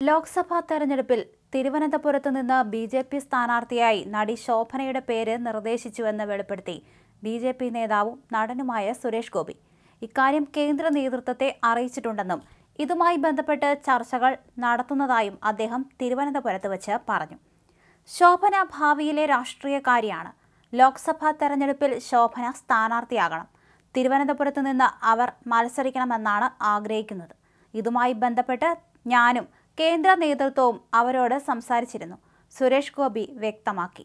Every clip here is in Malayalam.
ലോക്സഭാ തെരഞ്ഞെടുപ്പിൽ തിരുവനന്തപുരത്ത് നിന്ന് ബി ജെ പി സ്ഥാനാർത്ഥിയായി നടി ശോഭനയുടെ പേര് നിർദ്ദേശിച്ചുവെന്ന് വെളിപ്പെടുത്തി. ബി ജെ പി നേതാവും നടനുമായ സുരേഷ് ഗോപി. ഇക്കാര്യം കേന്ദ്ര നേതൃത്വത്തെ അറിയിച്ചിട്ടുണ്ടെന്നും ഇതുമായി ബന്ധപ്പെട്ട് ചർച്ചകൾ നടത്തുന്നതായും അദ്ദേഹം തിരുവനന്തപുരത്ത് വച്ച് പറഞ്ഞു. ശോഭന ഭാവിയിലെ രാഷ്ട്രീയക്കാരിയാണ്. ലോക്സഭാ തെരഞ്ഞെടുപ്പിൽ ശോഭന സ്ഥാനാർത്ഥിയാകണം. തിരുവനന്തപുരത്ത് നിന്ന് അവർ മത്സരിക്കണമെന്നാണ് ആഗ്രഹിക്കുന്നത്. ഇതുമായി ബന്ധപ്പെട്ട് ഞാനും കേന്ദ്ര നേതൃത്വവും അവരോട് സംസാരിച്ചിരുന്നു. സുരേഷ് ഗോപി വ്യക്തമാക്കി.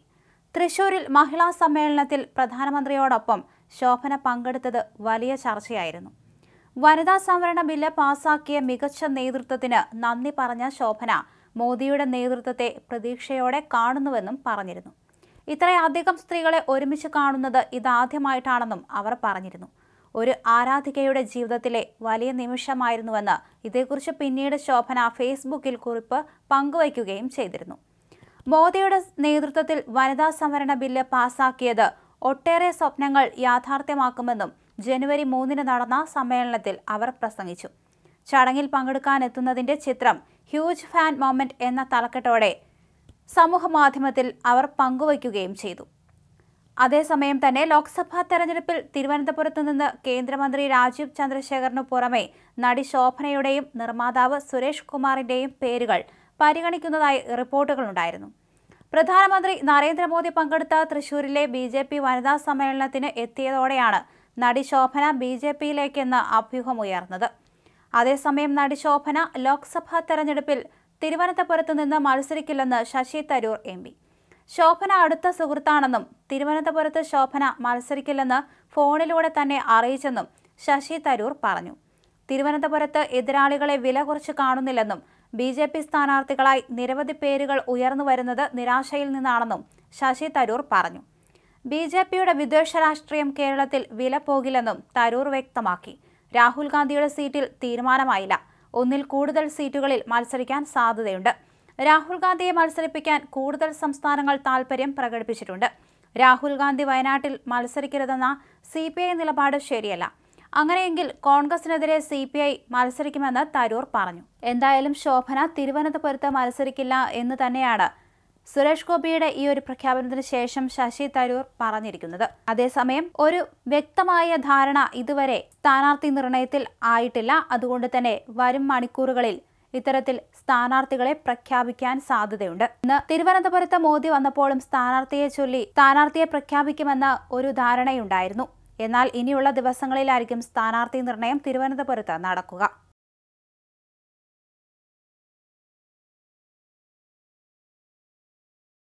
തൃശൂരിൽ മഹിളാ സമ്മേളനത്തിൽ പ്രധാനമന്ത്രിയോടൊപ്പം ശോഭന പങ്കെടുത്തത് വലിയ ചർച്ചയായിരുന്നു. വനിതാ സംവരണ ബില്ല് പാസാക്കിയ മികച്ച നേതൃത്വത്തിന് നന്ദി പറഞ്ഞ ശോഭന മോദിയുടെ നേതൃത്വത്തെ പ്രതീക്ഷയോടെ കാണുന്നുവെന്നും പറഞ്ഞിരുന്നു. ഇത്രയധികം സ്ത്രീകളെ ഒരുമിച്ച് കാണുന്നത് ഇതാദ്യമായിട്ടാണെന്നും അവർ പറഞ്ഞിരുന്നു. ഒരു ആരാധികയുടെ ജീവിതത്തിലെ വലിയ നിമിഷമായിരുന്നുവെന്ന് ഇതേക്കുറിച്ച് പിന്നീട് ശോഭന ഫേസ്ബുക്കിൽ കുറിപ്പ് പങ്കുവയ്ക്കുകയും ചെയ്തിരുന്നു. മോദിയുടെ നേതൃത്വത്തിൽ വനിതാ സംവരണ ബില്ല് പാസാക്കിയത് ഒട്ടേറെ സ്വപ്നങ്ങൾ യാഥാർത്ഥ്യമാക്കുമെന്നും ജനുവരി മൂന്നിന് നടന്ന സമ്മേളനത്തിൽ അവർ പ്രസംഗിച്ചു. ചടങ്ങിൽ പങ്കെടുക്കാനെത്തുന്നതിന്റെ ചിത്രം ഹ്യൂജ് ഫാൻ മൊമെന്റ് എന്ന തലക്കെട്ടോടെ സമൂഹമാധ്യമത്തിൽ അവർ പങ്കുവയ്ക്കുകയും ചെയ്തു. അതേസമയം തന്നെ ലോക്സഭാ തെരഞ്ഞെടുപ്പിൽ തിരുവനന്തപുരത്ത് നിന്ന് കേന്ദ്രമന്ത്രി രാജീവ് ചന്ദ്രശേഖറിനു പുറമെ നടി ശോഭനയുടെയും നിർമ്മാതാവ് സുരേഷ് കുമാറിന്റെയും പേരുകൾ പരിഗണിക്കുന്നതായി റിപ്പോർട്ടുകളുണ്ടായിരുന്നു. പ്രധാനമന്ത്രി നരേന്ദ്രമോദി പങ്കെടുത്ത തൃശൂരിലെ ബി ജെ പി വനിതാ സമ്മേളനത്തിന് എത്തിയതോടെയാണ് നടി ശോഭന ബി ജെ പിയിലേക്കെന്ന് അഭ്യൂഹമുയർന്നത് അതേസമയം നടി ശോഭന ലോക്സഭാ തെരഞ്ഞെടുപ്പിൽ തിരുവനന്തപുരത്ത് നിന്ന് മത്സരിക്കില്ലെന്ന് ശശി തരൂർ എം ശോഭന അടുത്ത സുഹൃത്താണെന്നും തിരുവനന്തപുരത്ത് ശോഭന മത്സരിക്കില്ലെന്ന് ഫോണിലൂടെ തന്നെ അറിയിച്ചെന്നും ശശി തരൂർ പറഞ്ഞു. തിരുവനന്തപുരത്ത് എതിരാളികളെ വില കുറച്ച് കാണുന്നില്ലെന്നും ബി ജെ പി സ്ഥാനാർത്ഥികളായി നിരവധി പേരുകൾ ഉയർന്നു വരുന്നത് നിരാശയിൽ നിന്നാണെന്നും ശശി തരൂർ പറഞ്ഞു. ബി ജെ പിയുടെ വിദ്വേഷ രാഷ്ട്രീയം കേരളത്തിൽ വില പോകില്ലെന്നും തരൂർ വ്യക്തമാക്കി. രാഹുൽ ഗാന്ധിയുടെ സീറ്റിൽ തീരുമാനമായില്ല. ഒന്നിൽ കൂടുതൽ സീറ്റുകളിൽ മത്സരിക്കാൻ സാധ്യതയുണ്ട്. രാഹുൽ ഗാന്ധിയെ മത്സരിപ്പിക്കാൻ കൂടുതൽ സംസ്ഥാനങ്ങൾ താൽപര്യം പ്രകടിപ്പിച്ചിട്ടുണ്ട്. രാഹുൽ ഗാന്ധി വയനാട്ടിൽ മത്സരിക്കരുതെന്ന സി പി ഐ നിലപാട് ശരിയല്ല. അങ്ങനെയെങ്കിൽ കോൺഗ്രസിനെതിരെ സി പി ഐ മത്സരിക്കുമെന്ന് തരൂർ പറഞ്ഞു. എന്തായാലും ശോഭന തിരുവനന്തപുരത്ത് മത്സരിക്കില്ല എന്ന് തന്നെയാണ് സുരേഷ് ഗോപിയുടെ ഈ ഒരു പ്രഖ്യാപനത്തിന് ശേഷം ശശി തരൂർ പറഞ്ഞിരിക്കുന്നത്. അതേസമയം ഒരു വ്യക്തമായ ധാരണ ഇതുവരെ സ്ഥാനാർത്ഥി നിർണയത്തിൽ ആയിട്ടില്ല. അതുകൊണ്ട് തന്നെ വരും മണിക്കൂറുകളിൽ ഇത്തരത്തിൽ സ്ഥാനാർത്ഥികളെ പ്രഖ്യാപിക്കാൻ സാധ്യതയുണ്ട്. ഇന്ന് തിരുവനന്തപുരത്ത് മോദി വന്നപ്പോഴും സ്ഥാനാർത്ഥിയെ ചൊല്ലി സ്ഥാനാർത്ഥിയെ പ്രഖ്യാപിക്കുമെന്ന ഒരു ധാരണയുണ്ടായിരുന്നു. എന്നാൽ ഇനിയുള്ള ദിവസങ്ങളിലായിരിക്കും സ്ഥാനാർത്ഥി നിർണയം തിരുവനന്തപുരത്ത് നടക്കുക.